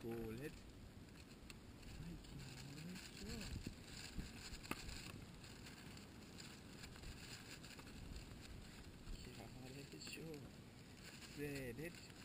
Skålet. Kjære sjå. Kjære sjå.